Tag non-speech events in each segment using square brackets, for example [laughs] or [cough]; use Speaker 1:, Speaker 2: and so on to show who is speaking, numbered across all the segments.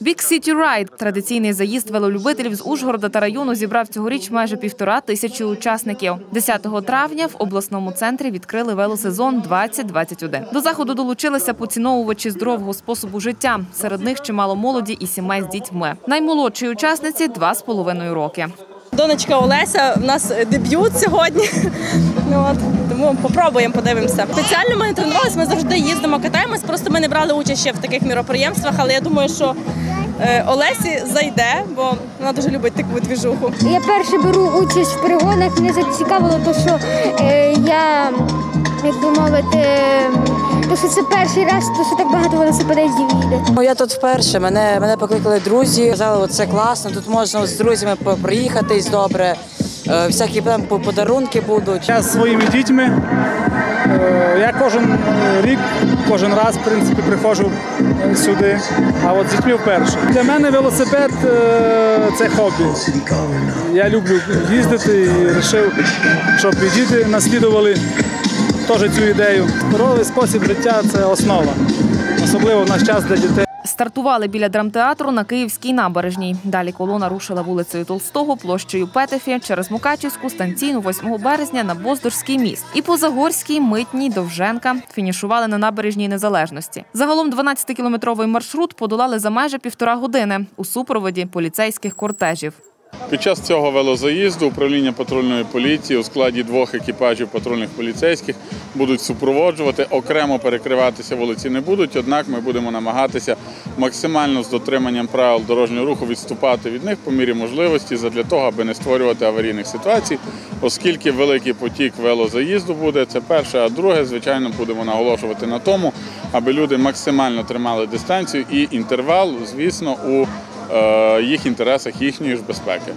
Speaker 1: Big City Ride – традиційний заїзд велолюбителів з Ужгорода та району зібрав цьогоріч майже півтора тисячі учасників. 10 травня в обласному центрі відкрили велосезон 2021. До заходу долучилися поціновувачі здорового способу життя. Серед них чимало молоді і сімей з дітьми. Наймолодшій учасниці – два з половиною роки.
Speaker 2: Донечка Олеся, в нас дебют сьогодні. [laughs] Ну, от, тому попробуємо, подивимося. Спеціально ми не тренувалися, ми завжди їздимо, катаємось. Просто ми не брали участь ще в таких міроприємствах, але я думаю, що е, Олесі зайде, бо вона дуже любить таку двіжуху.
Speaker 3: Я перше беру участь в перегонах. Мене зацікавило, то що е, я, як би мовити, то що це перший раз, то що так багато велосипедистів їде.
Speaker 4: Ну, я тут вперше. Мене, мене покликали друзі. Казали, це класно. Тут можна з друзями проїхатись добре. Е, Всякі там подарунки будуть.
Speaker 5: Я з своїми дітьми. Е, Я кожен рік, кожен раз, в принципі, приходжу е, сюди, а от з дітьми вперше. Для мене велосипед це хобі. Я люблю їздити і вирішив, щоб і діти наслідували теж цю ідею. Здоровий спосіб життя це основа, особливо в наш час для дітей.
Speaker 1: Стартували біля драмтеатру на Київській набережній. Далі колона рушила вулицею Толстого, площею Петефі, через Мукачівську, станційну 8 березня на Боздорський міст. І по Загорській, Митній, Довженка фінішували на набережній Незалежності. Загалом 12-кілометровий маршрут подолали за майже півтора години у супроводі поліцейських кортежів.
Speaker 6: Під час цього велозаїзду управління патрульної поліції у складі двох екіпажів патрульних поліцейських будуть супроводжувати, окремо перекриватися вулиці не будуть. Однак ми будемо намагатися максимально з дотриманням правил дорожнього руху відступати від них по мірі можливості задля того, аби не створювати аварійних ситуацій, оскільки великий потік велозаїзду буде. Це перше, а друге, звичайно, будемо наголошувати на тому, аби люди максимально тримали дистанцію і інтервал, звісно, у їх інтересах їхньої ж безпеки.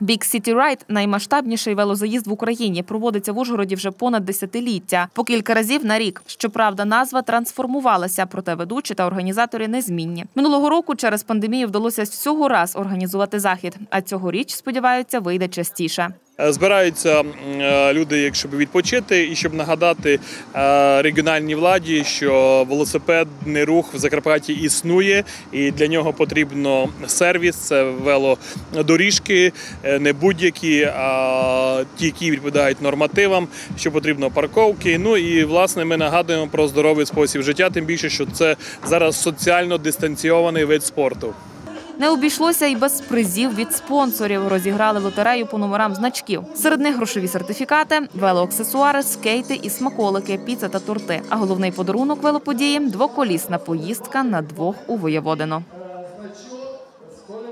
Speaker 1: Big City Ride – наймасштабніший велозаїзд в Україні. Проводиться в Ужгороді вже понад десятиліття, по кілька разів на рік. Щоправда, назва трансформувалася, проте ведучі та організатори незмінні. Минулого року через пандемію вдалося всього раз організувати захід, а цьогоріч, сподіваються, вийде частіше.
Speaker 7: Е, Збираються е, люди, щоб відпочити, і щоб нагадати е, регіональній владі, що велосипедний рух в Закарпатті існує, і для нього потрібно сервіс, це велодоріжки, не будь-які, а ті, які відповідають нормативам, що потрібно парковки. Ну і власне ми нагадуємо про здоровий спосіб життя, тим більше, що це зараз соціально дистанційований вид спорту.
Speaker 1: Не обійшлося і без призів від спонсорів. Розіграли лотерею по номерам значків. Серед них грошові сертифікати, велоаксесуари, скейти і смаколики, піца та торти. А головний подарунок велоподії двоколісна поїздка на двох у Воєводино.